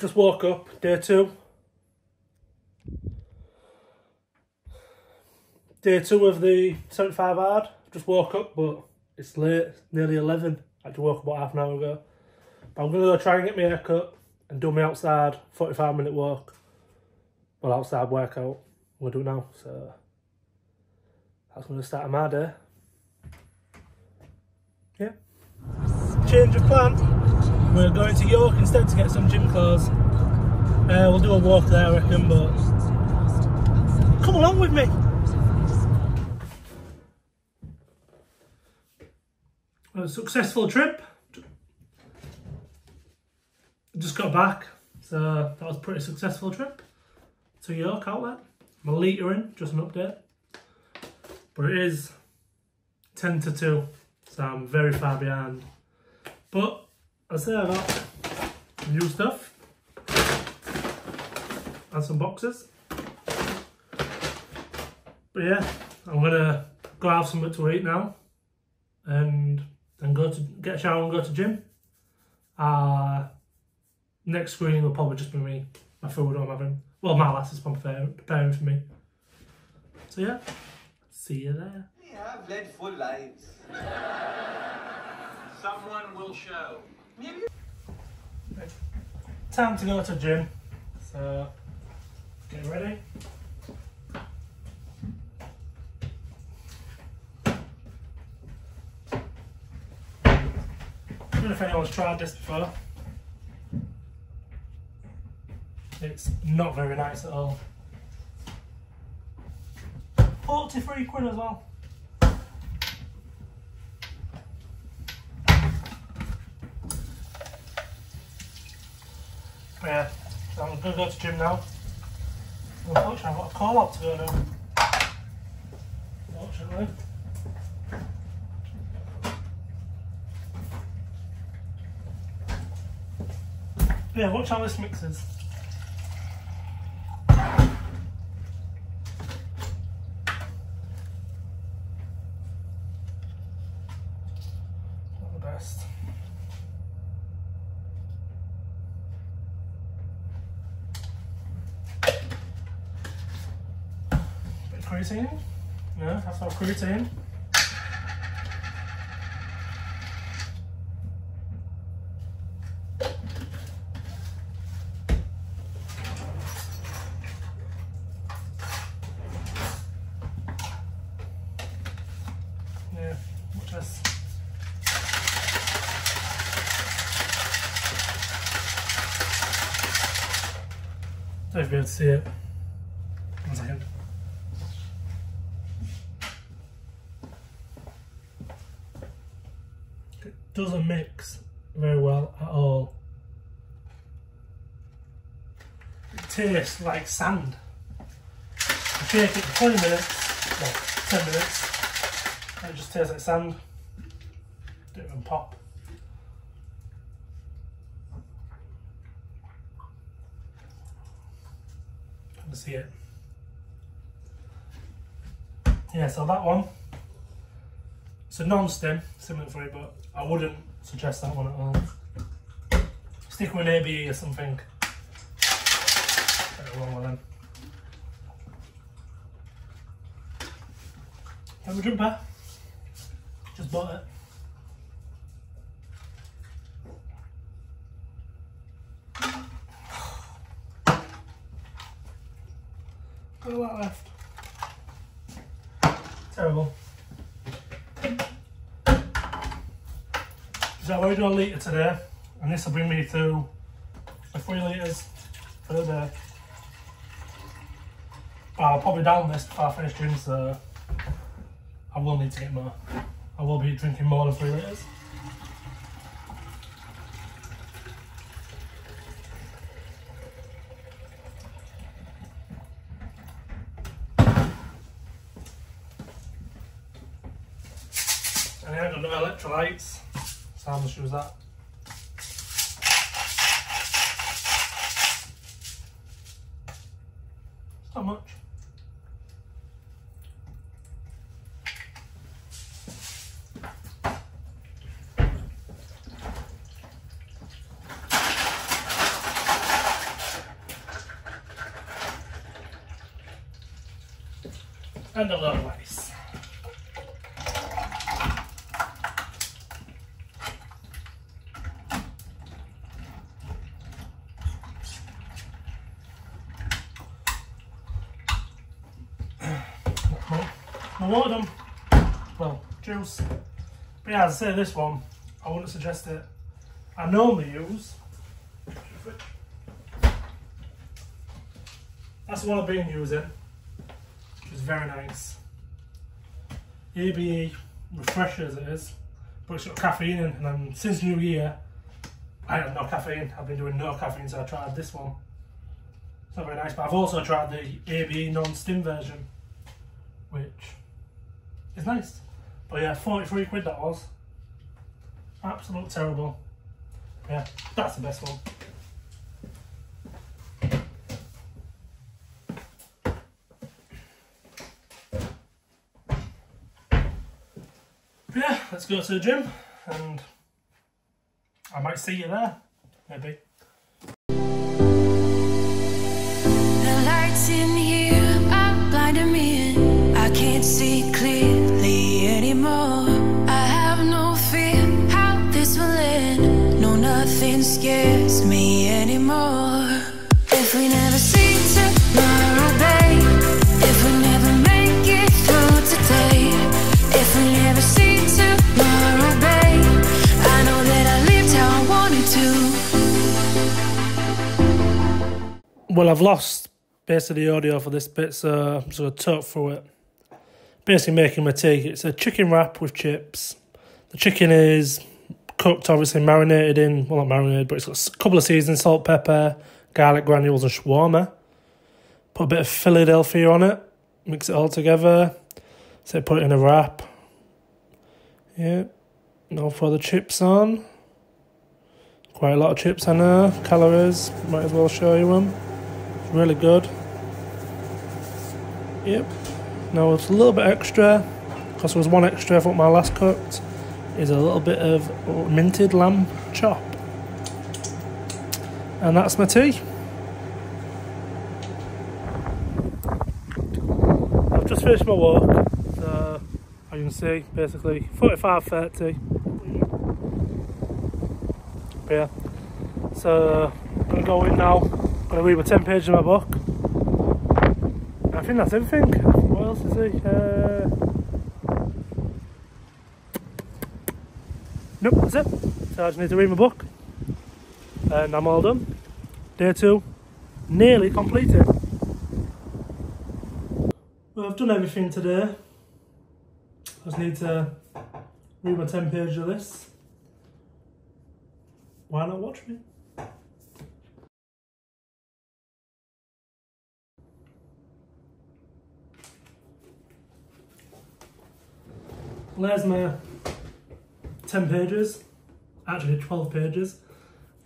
I've just woke up, day two. Day two of the 75 hard. Just woke up, but it's late, nearly 11. I had to woke up about half an hour ago. But I'm going to go try and get my hair cut and do my outside 45 minute walk. Well, outside workout. I'm going to do it now. So that's going to start my day. Yeah. Change of plan. We're going to York instead to get some gym clothes. Uh, we'll do a walk there, I reckon, but come along with me. A successful trip. Just got back, so that was a pretty successful trip to York Outlet. A litre in, just an update. But it is 10 to 2, so I'm very far behind. But I say I got new stuff and some boxes. But yeah, I'm gonna go have something to eat now and then go to get a shower and go to gym. Uh, next screening will probably just be me, my food I'm having. Well, my lass is preparing, preparing for me. So yeah, see you there. We have led full lives. Someone will show. Time to go to gym. So get ready. I don't know if anyone's tried this before. It's not very nice at all. 43 quid as well. Yeah, so I'm gonna go to gym now. Oh, Unfortunately, I've got a call out to go now. Unfortunately. Eh? Yeah, watch how this mixes. Not the best. Creatine. Yeah, have some creatine. Yeah, watch this. Don't be able to see it. One second. It doesn't mix very well at all. It tastes like sand. You shake it for 20 minutes, well, 10 minutes, and it just tastes like sand. Don't even pop. Can see it. Yeah, so that one, it's a non-stim, similar free, but I wouldn't suggest that one at all. Stick with an ABE or something. It wrong with them. Have a jumper. Just bought it. Got a lot left. Terrible. We're doing a litre today, and this will bring me through the three litres for the day. I'll probably down this before I finish gym, so I will need to get more. I will be drinking more than three litres. And I got no electrolytes, so how much was that? It's not much. And a little I wanted them, well, juice. But yeah, as I say, this one, I wouldn't suggest it. I normally use, that's the one I've been using, which is very nice. ABE refresher as it is, but it's got caffeine in, and then since New Year, I had no caffeine. I've been doing no caffeine, so I tried this one. It's not very nice, but I've also tried the ABE non-stim version, nice. But yeah, 43 quid that was. Absolute terrible. Yeah, that's the best one. Yeah, let's go to the gym and I might see you there, maybe. No, nothing scares me anymore. If we never see tomorrow, babe. If we never make it through today. If we never see tomorrow, babe. I know that I lived how I wanted to. Well, I've lost basically the audio for this bit, so I'm just going to talk through it. Basically, making my take. It's a chicken wrap with chips. The chicken is cooked, obviously marinated in, well, not marinated, but it's got a couple of seasons salt, pepper, garlic granules, and shawarma. Put a bit of Philadelphia on it, mix it all together. So put it in a wrap. Yeah, now for the chips on. Quite a lot of chips in there, calories, might as well show you them. Really good. Yep. Now it's a little bit extra, because there was one extra I thought my last cooked, is a little bit of minted lamb chop. And that's my tea. I've just finished my walk, so as you can see, basically 45 30. Yeah. So I'm gonna go in now. I'm gonna read my 10 pages of my book. I think that's everything. What else is it? Uh... Nope, that's it. So I just need to read my book. And I'm all done. Day two, nearly completed. Well, I've done everything today. I just need to read my 10 pages of this. Why not watch me? There's my 10 pages, actually 12 pages.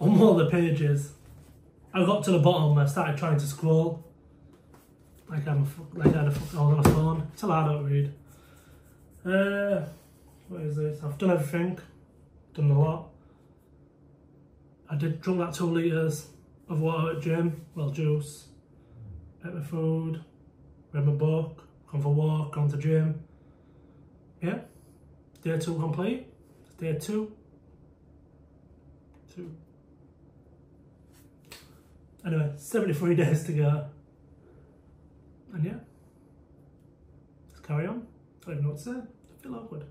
On all the pages, I got to the bottom, I started trying to scroll. Like I'm a, like I had a fucking on a phone. Till I don't read. Uh, what is this? I've done everything. Done a lot. I did drink that two litres of water at gym, well juice. Ate my food, read my book, gone for a walk, gone to gym. Yeah. Day two complete. Day two. Two. Anyway, 73 days to go. And yeah. Let's carry on. I don't know what to say. I feel awkward.